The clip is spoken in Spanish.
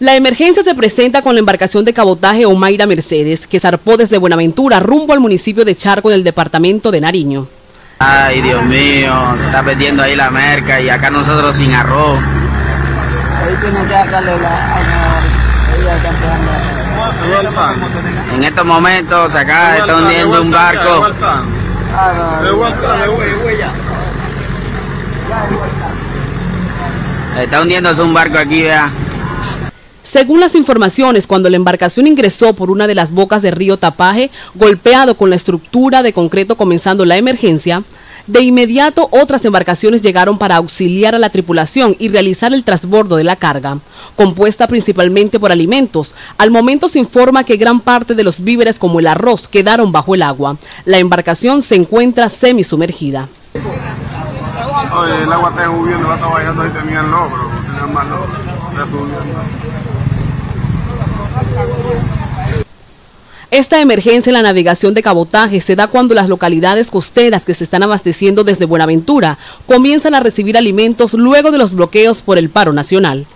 La emergencia se presenta con la embarcación de cabotaje Omaira Mercedes, que zarpó desde Buenaventura rumbo al municipio de Charco en el departamento de Nariño. Ay, Dios mío, se está perdiendo ahí la merca y acá nosotros sin arroz. Ahí tiene que sacarle la... En estos momentos acá está hundiendo un barco. Está hundiéndose un barco aquí, vea. Según las informaciones, cuando la embarcación ingresó por una de las bocas del río Tapaje, golpeado con la estructura de concreto comenzando la emergencia, de inmediato otras embarcaciones llegaron para auxiliar a la tripulación y realizar el transbordo de la carga, compuesta principalmente por alimentos. Al momento se informa que gran parte de los víveres como el arroz quedaron bajo el agua. La embarcación se encuentra semisumergida. Oye, el agua está subiendo, va a estar y tenían logro, tenían más logro. Esta emergencia en la navegación de cabotaje se da cuando las localidades costeras que se están abasteciendo desde Buenaventura comienzan a recibir alimentos luego de los bloqueos por el paro nacional.